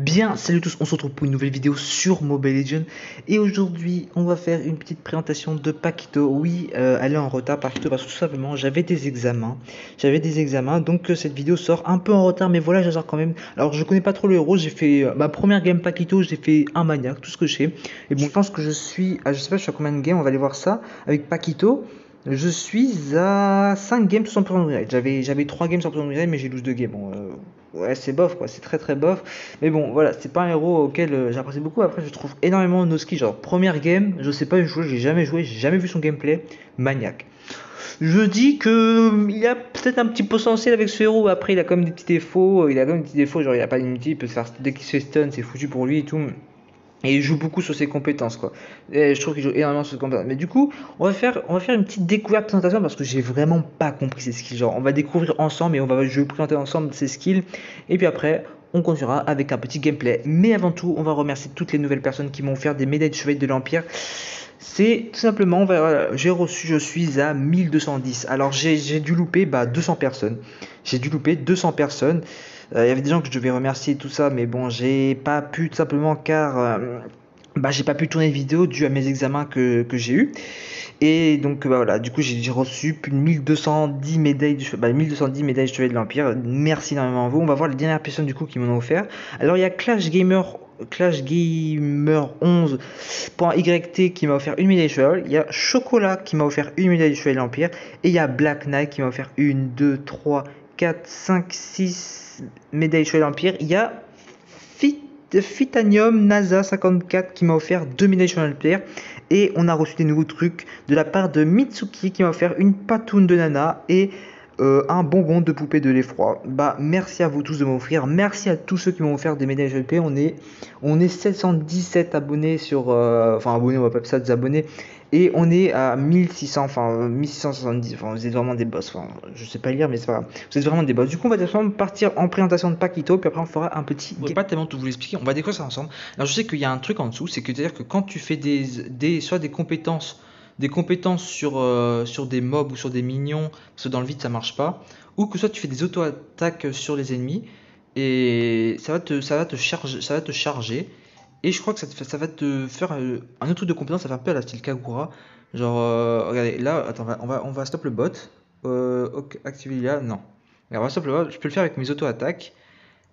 Bien, salut tous, on se retrouve pour une nouvelle vidéo sur Mobile Legends et aujourd'hui on va faire une petite présentation de Paquito. Oui, euh, elle est en retard Paquito parce que tout simplement j'avais des examens, j'avais des examens donc euh, cette vidéo sort un peu en retard mais voilà je sors quand même. Alors je connais pas trop le héros, j'ai fait euh, ma première game Paquito, j'ai fait un maniaque, tout ce que je sais. Et bon je pense que je suis, à, je sais pas je suis à combien de games, on va aller voir ça avec Paquito. Je suis à 5 games sur 100% de j'avais 3 games sur 100% de mais j'ai 12 de games. Bon, euh, ouais, c'est bof, quoi. C'est très très bof. Mais bon, voilà, c'est pas un héros auquel euh, j'apprécie beaucoup. Après, je trouve énormément Noski. Genre, première game, je sais pas jouer, j'ai jamais joué, j'ai jamais vu son gameplay. Maniaque. Je dis que il y a peut-être un petit potentiel avec ce héros. Après, il a quand même des petits défauts. Il a quand même des petits défauts. Genre, il a pas d'immunité, il peut se faire dès qu'il se stun, c'est foutu pour lui et tout. Et il joue beaucoup sur ses compétences, quoi. Je trouve qu'il joue énormément sur ses compétences. Mais du coup, on va faire, on va faire une petite découverte présentation parce que j'ai vraiment pas compris ses skills. Genre, on va découvrir ensemble et on va, je vais présenter ensemble ses skills. Et puis après, on continuera avec un petit gameplay. Mais avant tout, on va remercier toutes les nouvelles personnes qui m'ont offert des médailles de chevalier de l'Empire. C'est tout simplement, j'ai reçu, je suis à 1210. Alors j'ai dû louper bah, 200 personnes. J'ai dû louper 200 personnes. Euh, il y avait des gens que je devais remercier tout ça, mais bon, j'ai pas pu tout simplement car euh, bah, j'ai pas pu tourner de vidéo dû à mes examens que, que j'ai eu. Et donc bah, voilà, du coup j'ai reçu plus de 1210 médailles de bah, 1210 médailles de chevalier de l'Empire. Merci énormément à vous. On va voir les dernières personnes du coup qui m'en ont offert. Alors il y a Clash Gamer Clash Gamer 11.yt qui m'a offert une médaille de chevalier. Il y a Chocolat qui m'a offert une médaille de chevalier de l'Empire. Et il y a Black Knight qui m'a offert une, deux, trois, 4, 5, 6 médailles Chevalier l'Empire. Il y a Fitanium NASA 54 qui m'a offert 2 médailles Chevalier l'Empire. Et on a reçu des nouveaux trucs de la part de Mitsuki qui m'a offert une patoune de nana et euh, un bonbon de poupée de l'effroi. Bah merci à vous tous de m'offrir. Merci à tous ceux qui m'ont offert des médailles GLP. On est, on est 717 abonnés sur. Euh, enfin abonnés, on va pas ça des abonnés. Et on est à 1600, enfin 1670, enfin vous êtes vraiment des boss, enfin je sais pas lire mais c'est pas grave, vous êtes vraiment des boss. Du coup on va partir en présentation de Paquito, puis après on fera un petit... On va pas tellement tout vous l'expliquer, on va découvrir ça ensemble. Alors je sais qu'il y a un truc en dessous, c'est que c'est-à-dire que quand tu fais des, des, soit des compétences, des compétences sur, euh, sur des mobs ou sur des minions, parce que dans le vide ça marche pas, ou que soit tu fais des auto-attaques sur les ennemis, et ça va te, ça va te, charger, ça va te charger, et je crois que ça, va te faire euh, un autre truc de compétence, ça fait un peu à la style Kagura. Genre, euh, regardez, là, attends, on va, on va stop le bot. Euh, activer là, non. on va stop le bot, je peux le faire avec mes auto-attaques.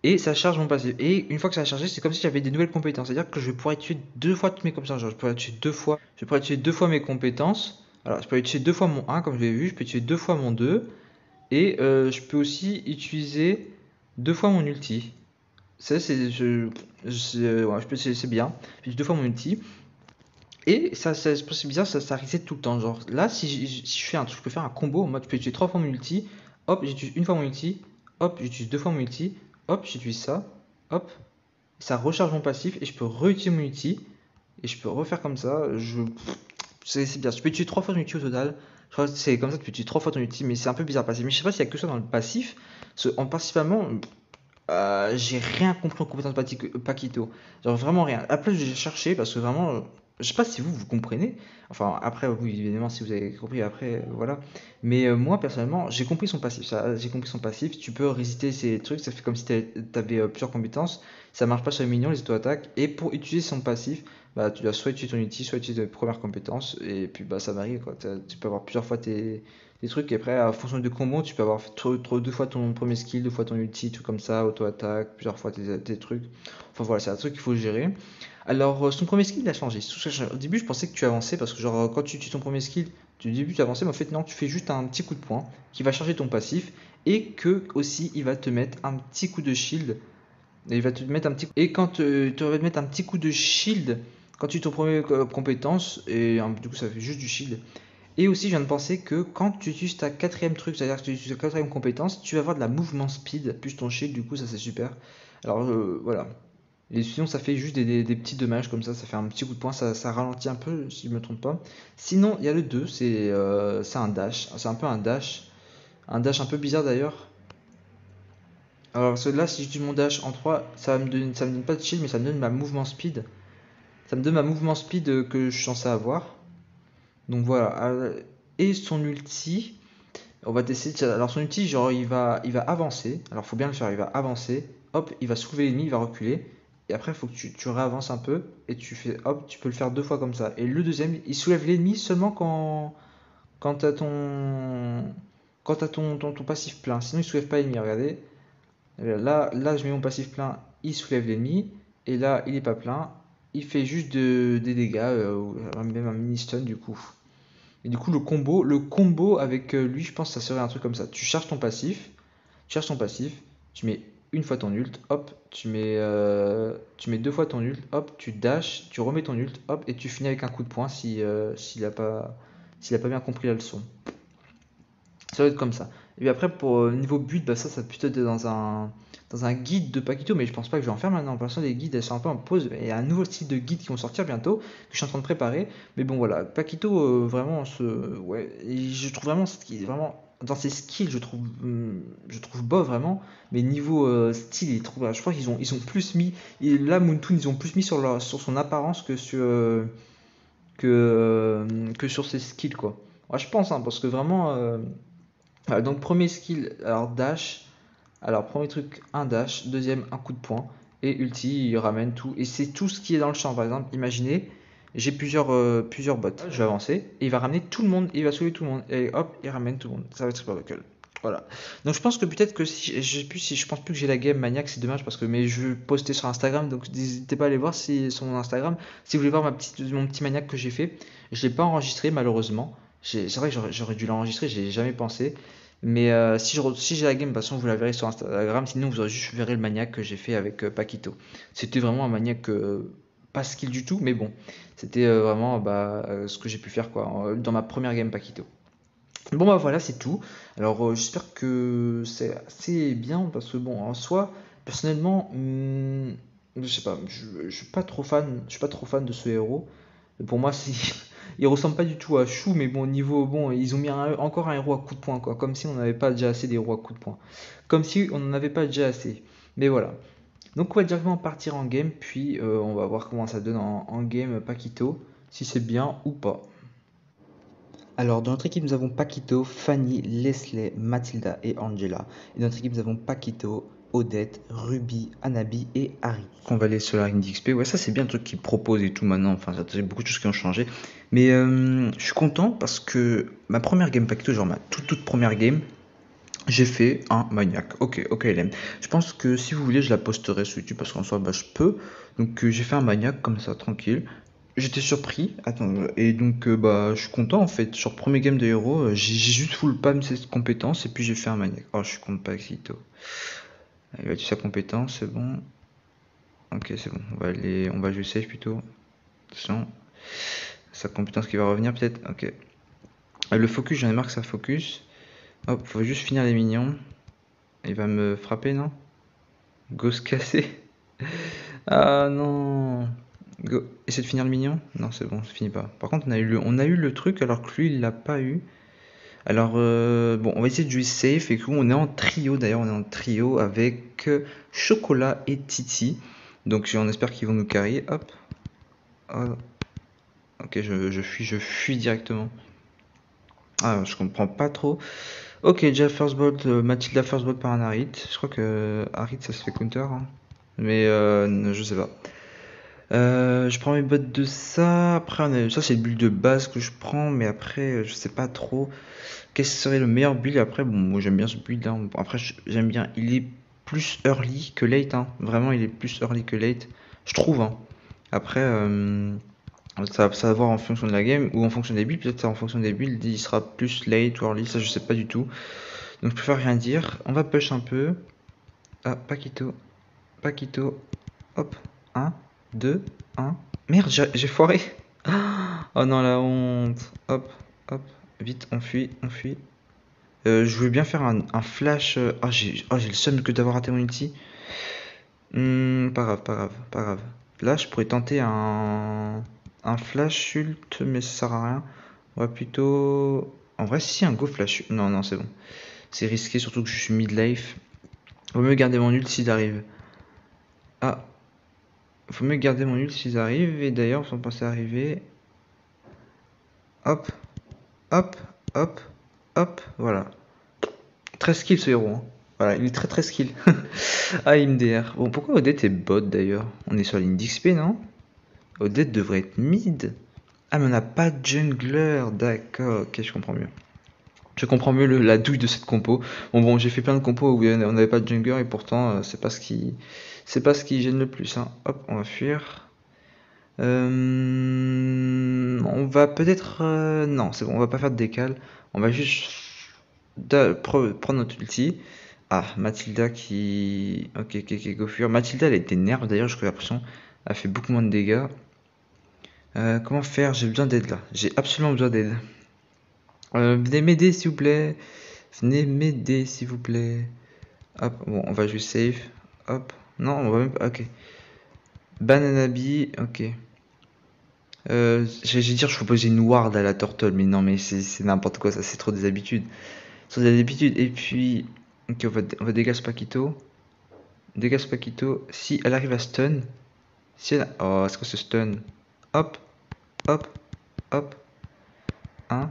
Et ça charge mon passif. Et une fois que ça a chargé, c'est comme si j'avais des nouvelles compétences. C'est-à-dire que je pourrais tuer deux fois toutes mes compétences. Genre, je pourrais tuer deux fois. Je deux fois mes compétences. Alors, je peux tuer deux fois mon 1, comme je l'ai vu. Je peux tuer deux fois mon 2. Et euh, je peux aussi utiliser deux fois mon ulti. Ça, c'est je, c'est bien. J'ai deux fois mon ulti. Et ça, c'est bizarre, ça, ça tout le temps. Genre là, si je, si je fais un truc, je peux faire un combo. Moi, je peux utiliser trois fois mon ulti. Hop, j'utilise une fois mon ulti. Hop, j'utilise deux fois mon ulti. Hop, j'utilise ça. Hop, ça recharge mon passif et je peux réutiliser mon ulti. Et je peux refaire comme ça. Je, c'est bien. Je peux utiliser trois fois mon ulti au total. Je c'est comme ça que tu peux utiliser trois fois ton ulti, mais c'est un peu bizarre passif. Mais je sais pas s'il y a que ça dans le passif. en principalement, euh, j'ai rien compris en compétence Paquito. Genre vraiment rien. Après, j'ai cherché parce que vraiment, je sais pas si vous, vous comprenez. Enfin, après, oui, évidemment, si vous avez compris, après, voilà. Mais euh, moi, personnellement, j'ai compris son passif. J'ai compris son passif. Tu peux résister ces trucs. Ça fait comme si tu avais euh, plusieurs compétences. Ça marche pas sur les minions, les auto-attaques. Et pour utiliser son passif, bah, tu dois soit utiliser ton outil, soit utiliser tes premières compétences. Et puis, bah, ça varie, quoi. Tu peux avoir plusieurs fois tes des trucs. Et après, en fonction de combo, tu peux avoir trop, deux fois ton premier skill, deux fois ton ulti, tout comme ça, auto-attaque, plusieurs fois tes, trucs. Enfin voilà, c'est un truc qu'il faut gérer. Alors, euh, son premier skill, il a changé. Au début, je pensais que tu avançais parce que, genre, quand tu utilises ton premier skill, du début, tu avançais, mais en fait, non, tu fais juste un petit coup de poing qui va charger ton passif et que aussi, il va te mettre un petit coup de shield. Et il va te mettre un petit et quand euh, tu vas te mettre un petit coup de shield quand tu ton premier euh, compétence et du coup ça fait juste du shield et aussi, je viens de penser que quand tu utilises ta quatrième truc, c'est-à-dire que tu utilises ta quatrième compétence, tu vas avoir de la mouvement speed, plus ton shield, du coup, ça c'est super. Alors euh, voilà. Et sinon, ça fait juste des, petits dommages comme ça, ça fait un petit coup de poing, ça, ralentit un peu, si je me trompe pas. Sinon, il y a le 2, euh, c'est un dash, c'est un peu un dash. Un dash un peu bizarre d'ailleurs. Alors là, si j'utilise mon dash en 3, ça me donne, ça me donne pas de shield, mais ça me donne ma mouvement speed. Ça me donne ma mouvement speed que je suis censé avoir. Donc voilà. Euh, et son ulti, on va tester. Alors son ulti, genre il va, il va avancer. Alors faut bien le faire. Il va avancer. Hop, il va soulever l'ennemi, il va reculer. et après, il faut que tu, tu réavances un peu et tu fais hop, tu peux le faire deux fois comme ça. Et le deuxième, il soulève l'ennemi seulement quand, quand tu as ton, quand ton, ton, passif plein. Sinon, il soulève pas l'ennemi. Regardez. Là, là, je mets mon passif plein, il soulève l'ennemi. Et là, il est pas plein. Il fait juste de, des dégâts, euh, même un mini stun du coup. Et du coup, le combo, le combo avec euh, lui, je pense que ça serait un truc comme ça. Tu charges ton passif, tu charges ton passif, tu mets une fois ton ult, hop, tu mets, euh, tu mets deux fois ton ult, hop, tu dash, tu remets ton ult, hop, et tu finis avec un coup de poing si, euh, s'il n'a pas, pas bien compris la leçon. Ça va être comme ça. Et puis après, pour euh, niveau but, bah ça, ça peut être dans un, dans un guide de Paquito, mais je pense pas que je vais en faire maintenant. Pour l'instant, les guides, elles sont un peu en pause. Il y a un nouveau style de guide qui vont sortir bientôt, que je suis en train de préparer. Mais bon, voilà, Paquito, vraiment, ce, ouais, je trouve vraiment vraiment dans ses skills, je trouve, hum, je trouve beau vraiment, mais niveau euh, style, il trouve, je crois qu'ils ont, ils ont plus mis, là Moontoon, ils ont plus mis sur, leur, sur son apparence que sur, euh, que, euh, que sur ses skills quoi. je pense, hein, parce que vraiment, donc premier skill, alors dash, alors premier truc, un dash, deuxième, un coup de poing, et ulti, il ramène tout, et c'est tout ce qui est dans le champ, par exemple, imaginez, j'ai plusieurs, euh, plusieurs bots. Je vais avancer et il va ramener tout le monde, il va sauver tout le monde. Et hop, il ramène tout le monde. Ça va être super local. Voilà. Donc je pense que peut-être que si je plus si je pense plus que j'ai la game maniaque, c'est dommage parce que mais je poster sur Instagram donc n'hésitez pas à aller voir si sur mon Instagram si vous voulez voir ma petite mon petit maniaque que j'ai fait. Je l'ai pas enregistré malheureusement. C'est vrai que j'aurais dû l'enregistrer, j'ai jamais pensé. Mais euh, si j'ai si la game, de toute façon, vous la verrez sur Instagram. Sinon, vous aurez juste verré le maniaque que j'ai fait avec euh, Paquito. C'était vraiment un maniaque pas skill du tout, mais bon, c'était euh, vraiment bah, euh, ce que j'ai pu faire quoi, dans ma première game Paquito. Bon bah voilà, c'est tout. Alors euh, j'espère que c'est assez bien parce que bon, en soi, personnellement, hmm, je sais pas, je, suis pas trop fan, je suis pas trop fan de ce héros. Pour moi, si il ressemble pas du tout à Chou, mais bon niveau bon, ils ont mis encore un héros à coup de poing quoi, comme si on n'avait pas déjà assez d'héros à coup de poing, comme si on n'en avait pas déjà assez. Mais voilà. Donc on va directement partir en game, puis euh, on va voir comment ça donne en, game Paquito, si c'est bien ou pas. Alors dans notre équipe nous avons Paquito, Fanny, Leslie, Mathilda et Angela. Et dans notre équipe nous avons Paquito, Odette, Ruby, Anabi et Harry. On va aller sur la ring d'XP. Ouais, ça c'est bien le truc qu'ils proposent et tout maintenant. Enfin, ça beaucoup de choses qui ont changé. Mais euh, je suis content parce que ma première game Paquito, genre ma toute toute première game, j'ai fait un maniaque. Ok, ok, LM. Je pense que si vous voulez, je la posterai sur YouTube parce qu'en soi, bah, je peux. Donc, euh, j'ai fait un maniaque comme ça, tranquille. J'étais surpris. Attends, et donc, euh, bah, je suis content en fait. Sur premier game de héros, euh, j'ai juste full pam ses compétences et puis j'ai fait un maniaque. Oh, je suis content pas Xito. Il va tuer sa compétence, c'est bon. Ok, c'est bon. On va aller, on va jouer safe plutôt. Sa compétence qui va revenir peut-être. Ok. Le focus, j'en ai marre que ça focus. Hop, faut juste finir les mignons. Il va me frapper, non? Go se casser. ah non. Go. Essaie de finir le mignon? Non, c'est bon, ça finit pas. Par contre, on a eu le, on a eu le truc alors que lui, il l'a pas eu. Alors, euh, bon, on va essayer de jouer safe. Et on est en trio, d'ailleurs, on est en trio avec Chocolat et Titi. Donc, on espère qu'ils vont nous carrer. Hop. Oh. Ok, je, fuis, je fuis directement. Ah, je comprends pas trop. Ok, déjà first bolt, euh, Mathilda first bolt par un Harit. Je crois que Harit ça se fait counter. Hein. Mais euh, je sais pas. Euh, je prends mes bottes de ça. Après, ça c'est le build de base que je prends. Mais après, je sais pas trop. Qu'est-ce que serait le meilleur build Après, bon, moi j'aime bien ce build. Hein. Après, j'aime bien. Il est plus early que late. Hein. Vraiment, il est plus early que late. Je trouve. Hein. Après. Euh, ça, va voir en fonction de la game ou en fonction des builds. Peut-être en fonction des builds, il sera plus late ou early, ça je sais pas du tout. Donc je préfère rien dire. On va push un peu. Ah, Paquito. Paquito. Hop. 1, 2, 1. Merde, j'ai foiré. Oh non, la honte. Hop, hop. Vite, on fuit, on fuit. Euh, je voulais bien faire un, flash. Euh, j'ai oh, le seum que d'avoir raté mon ulti. Hmm, pas grave, pas grave, pas grave. Là, je pourrais tenter un un flash ult, mais ça sert à rien. On va plutôt. En vrai, si un go flash. Non, non, c'est bon. C'est risqué, surtout que je suis mid-life. Vaut mieux garder mon ult s'ils arrivent. Ah. Faut mieux garder mon ult s'ils arrivent. Et d'ailleurs, ils sont passés arriver. Hop. Hop. Hop. Hop. Voilà. Très skill ce héros. Hein. Voilà, il est très très skill. ah, MDR. Bon, pourquoi Odette est bot d'ailleurs? On est sur la ligne d'XP, non? Odette devrait être mid. Ah, mais on n'a pas de jungler. D'accord, ok, je comprends mieux. Je comprends mieux la douille de cette compo. Bon, bon, j'ai fait plein de compos où on n'avait pas de jungler et pourtant, euh, c'est pas ce qui, c'est pas ce qui gêne le plus. Hein. Hop, on va fuir. Euh, on va peut-être, euh, non, c'est bon, on va pas faire de décal. On va juste prendre notre ulti. Ah, Mathilda qui... Ok, ok, ok, go fuir. Mathilda, elle était nerve d'ailleurs, j'ai l'impression. Elle fait beaucoup moins de dégâts. Euh, comment faire? J'ai besoin d'aide là. J'ai absolument besoin d'aide. Venez m'aider s'il vous plaît. Venez m'aider s'il vous plaît. Hop, bon, on va jouer safe. Hop. Non, on va même pas. Ok. Banana bee, ok. Euh, J'allais dire, je poser une ward à la turtle, mais non, mais c'est n'importe quoi, ça, c'est trop des habitudes. C'est des habitudes. Et puis, Ok, on va, on va dégager Paquito. Dégage Paquito. Si elle arrive à stun. Si elle... Oh, est-ce que c'est stun Hop. Hop. Hop. 1.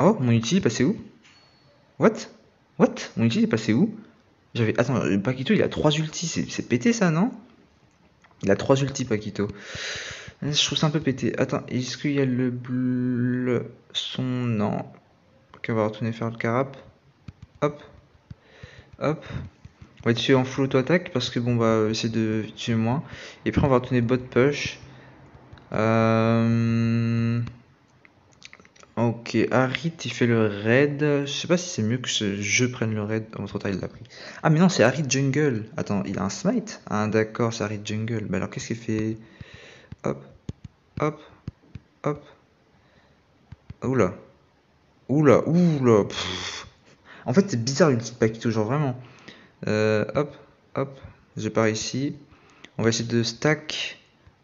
Oh, mon ulti est passé où? What? What? Mon ulti est passé où? J'avais... Attends, Paquito, il a 3 ultis. C'est pété, ça, non? Il a 3 ultis, Paquito. Je trouve ça un peu pété. Attends, est-ce qu'il y a le bleu... Son... Non. Ok, on va retourner faire le carap. Hop. Hop. On va tuer en full auto-attaque parce que bon, va essayer de tuer moins. Et après, on va retourner bot push. Euh, ok, Harit il fait le raid. Je sais pas si c'est mieux que je prenne le raid. Oh, trop il l'a pris. Ah, mais non, c'est Harit jungle. Attends, il a un smite? Ah, d'accord, c'est Harit jungle. Bah alors, qu'est-ce qu'il fait? Hop, hop, hop. Oula. Oula, oula. En fait, c'est bizarre une petite Paquito, genre vraiment. Euh, hop, hop, je pars ici. On va essayer de stack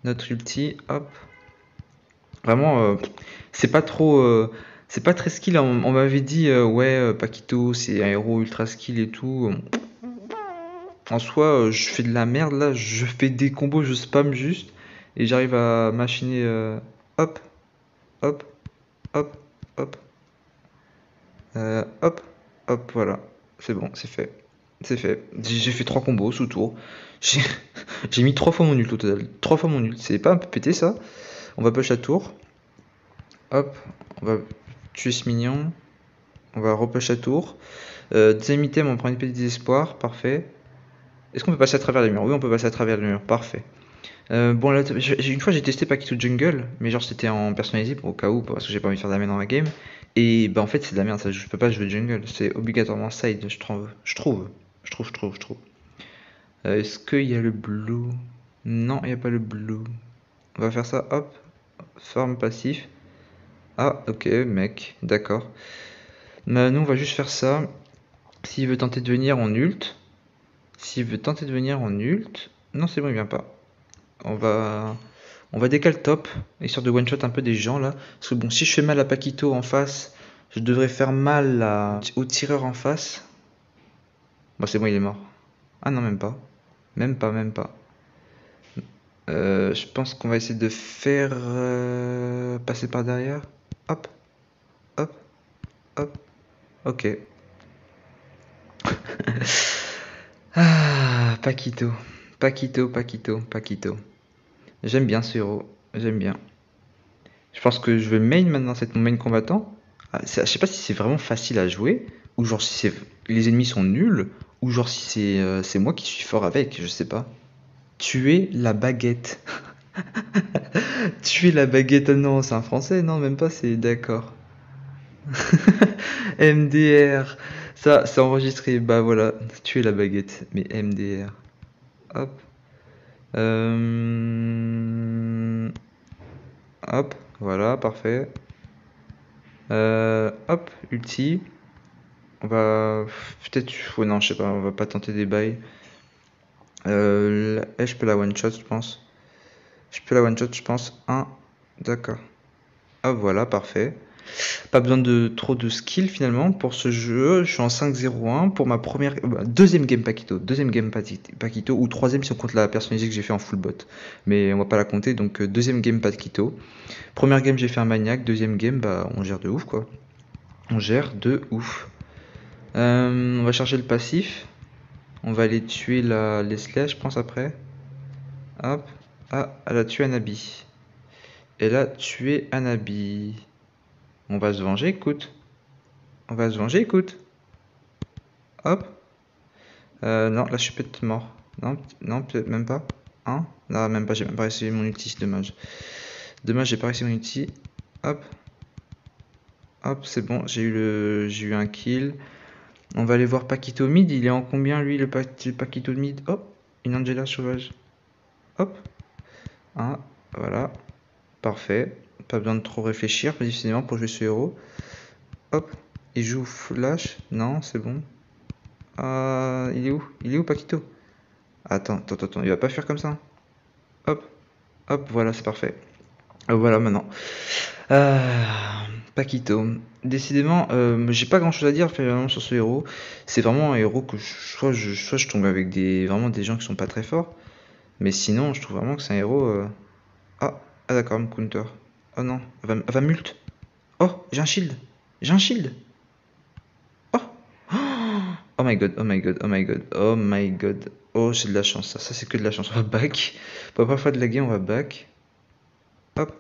notre ulti. Hop. Vraiment, euh, c'est pas trop. Euh, c'est pas très skill. On, m'avait dit, ouais, Paquito, c'est un héros ultra skill et tout. En soi, je fais de la merde là. Je fais des combos, je spam juste. Et j'arrive à machiner. hop, hop, hop, hop. hop. Hop, voilà. C'est bon, c'est fait. C'est fait. J'ai fait trois combos sous tour. J'ai mis trois fois mon ult au total. Trois fois mon ult. C'est pas un peu pété ça? On va push à tour. Hop. On va tuer ce mignon. On va repush à tour. Euh, deuxième item, on prend une petite désespoir. Parfait. Est-ce qu'on peut passer à travers les murs? Oui, on peut passer à travers les murs. Parfait. Euh, bon, une fois j'ai testé Paquito Jungle, mais genre c'était en personnalisé pour au cas où, parce que j'ai pas envie de faire de la dans ma game. Et bah en fait c'est de la merde, je peux pas jouer jungle, c'est obligatoirement side, je trouve. Je trouve, je trouve, je trouve, je trouve. Euh, est-ce qu'il y a le blue? Non, il n'y a pas le blue. On va faire ça, hop, forme passif. Ah, ok, mec, d'accord. Bah, nous on va juste faire ça. S'il veut tenter de venir en ult, s'il veut tenter de venir en ult, non c'est bon il vient pas. On va on va décaler top, histoire de one-shot un peu des gens là. Parce que bon, si je fais mal à Paquito en face, je devrais faire mal au tireur en face. Bon, c'est bon, il est mort. Ah non, même pas. Même pas, même pas. Euh, je pense qu'on va essayer de faire euh, passer par derrière. Hop, hop, hop. Ok. ah, Paquito. Paquito, Paquito, Paquito. J'aime bien ce héros, j'aime bien. Je pense que je vais main maintenant, c'est mon main combattant. Ah, je sais pas si c'est vraiment facile à jouer, ou genre si les ennemis sont nuls, ou genre si euh, c'est moi qui suis fort avec, je sais pas. Tuer la baguette. Tuer la baguette, ah non, c'est un français, non, même pas, c'est d'accord. MDR, ça, c'est enregistré, bah voilà, tuer la baguette, mais MDR. Hop. Euh, hop, voilà, parfait. Euh, hop, ulti. On va peut-être... Non, je sais pas, on va pas tenter des bails. Euh, je peux la one-shot, je pense. Je peux la one-shot, je pense. Un, d'accord. Hop, voilà, parfait. Pas besoin de trop de skill finalement pour ce jeu. Je suis en 5-0-1 pour ma première, bah, deuxième game Paquito, deuxième game Paquito ou troisième si on compte la personnalisée que j'ai fait en full bot. Mais on va pas la compter donc euh, deuxième game Paquito. Première game j'ai fait un maniac, deuxième game bah on gère de ouf quoi. On gère de ouf. Euh, on va charger le passif. On va aller tuer la Leslie, je pense, après. Hop. Ah, elle a tué Anabi. Elle a tué Anabi. On va se venger, écoute. On va se venger, écoute. Hop. Euh, non, là, je suis peut-être mort. Non, non peut-être même pas. Hein? Non, même pas, j'ai même pas réussi mon ulti, dommage. Dommage, j'ai pas réussi mon ulti. Hop. Hop, c'est bon, j'ai eu le eu un kill. On va aller voir Paquito mid, il est en combien lui le, Paquito mid? Hop, une Angela sauvage. Hop. Ah, voilà. Parfait. Pas besoin de trop réfléchir, décidément, pour jouer ce héros. Hop. Il joue flash Non, c'est bon. Ah, il est où? Il est où Paquito? Attends, attends, attends, il va pas faire comme ça. Hop. Hop, voilà, c'est parfait. Euh, voilà maintenant. Euh, Paquito. Décidément, euh, j'ai pas grand chose à dire finalement sur ce héros. C'est vraiment un héros que je, soit, je, soit je tombe avec des, vraiment des gens qui sont pas très forts. Mais sinon, je trouve vraiment que c'est un héros. Euh, ah, ah d'accord, counter. Oh non, va, va mult. Oh, j'ai un shield. J'ai un shield. Oh. Oh my god, oh my god, oh my god, oh my god. Oh, j'ai de la chance, ça, ça c'est que de la chance. On va back. Pas faire de laguer, on va back. Hop.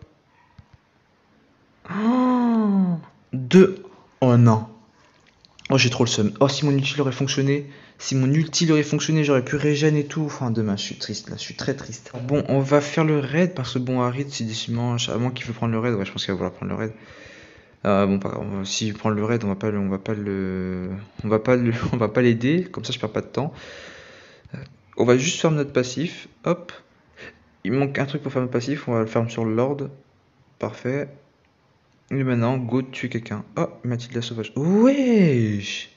Oh, deux. Oh non. Oh, j'ai trop le seum. Oh, si mon ulti aurait fonctionné. Si mon ulti aurait fonctionné, j'aurais pu régénérer et tout. Enfin, demain, je suis triste là. Je suis très triste. Bon, on va faire le raid parce que bon, Harid, si décidément, à moins qu'il veut prendre le raid, ouais, je pense qu'il va vouloir prendre le raid. Euh, bon, pas grave. S'il prend le raid, on va pas, le, on va pas le, on va pas le, on va pas l'aider. Comme ça, je perds pas de temps. Euh, on va juste faire notre passif. Hop. Il manque un truc pour faire notre passif. On va le faire sur lord. Parfait. Et maintenant, go tuer quelqu'un. Oh, Mathilde la sauvage. Wesh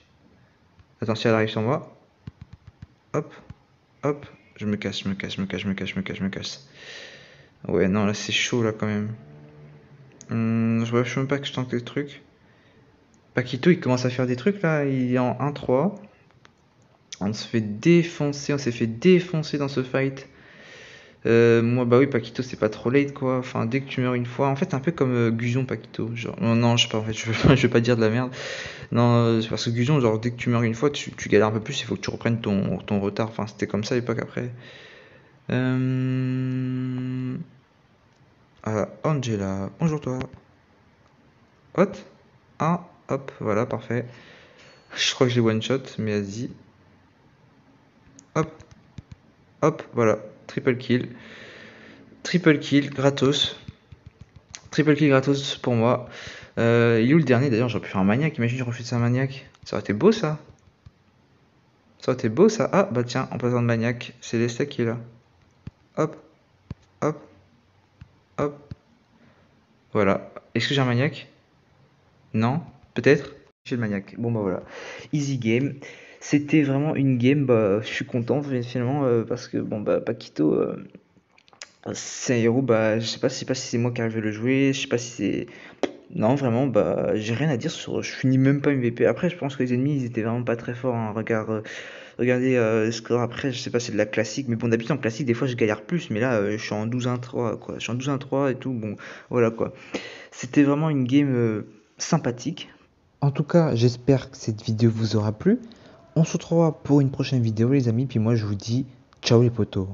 Attends, si elle arrive sur moi. Hop, hop. Je me casse, je me casse, je me casse, je me casse, je me casse, je me casse. Ouais, non, là c'est chaud là quand même. Hum, je sais même pas que je tente des trucs. Paquito, il commence à faire des trucs là. Il est en 1-3. On se fait défoncer, on s'est fait défoncer dans ce fight. Euh, moi, bah oui, Paquito, c'est pas trop late, quoi. Enfin, dès que tu meurs une fois, en fait, un peu comme euh, Gusion, Paquito. Genre, non, non, je sais pas, en fait, je veux, je vais pas dire de la merde. Non, euh, c'est parce que Gusion, genre, dès que tu meurs une fois, tu, galères un peu plus, il faut que tu reprennes ton, retard. Enfin, c'était comme ça à l'époque après. Euh... Angela, bonjour toi. Hop, ah, hop, voilà, parfait. Je crois que j'ai one shot, mais vas-y. Hop, hop, voilà. Triple kill. Triple kill, gratos. Triple kill gratos pour moi. Euh, il est où le dernier d'ailleurs? J'aurais pu faire un maniaque. Imagine, je refuse un maniaque. Ça aurait été beau ça. Ça aurait été beau ça. Ah bah tiens, en passant de maniaque, c'est l'Estec qui est là. Hop, hop, hop. Voilà. Est-ce que j'ai un maniaque? Non Peut-être? J'ai le maniaque. Bon bah voilà. Easy game. C'était vraiment une game, bah, je suis content finalement euh, parce que bon bah Paquito euh, c'est un héros, bah je sais pas, sais pas si c'est moi qui arrive à le jouer, je sais pas si c'est. Non vraiment bah j'ai rien à dire sur. Je finis même pas MVP. Après je pense que les ennemis ils étaient vraiment pas très forts. Hein. Regarde, euh, regardez le score après, je sais pas c'est de la classique, mais bon d'habitude en classique des fois je galère plus, mais là je suis en 12-1-3 quoi. Je suis en 12-1-3 et tout, bon voilà quoi. C'était vraiment une game sympathique. En tout cas, j'espère que cette vidéo vous aura plu. On se retrouvera pour une prochaine vidéo les amis, puis moi je vous dis ciao les potos.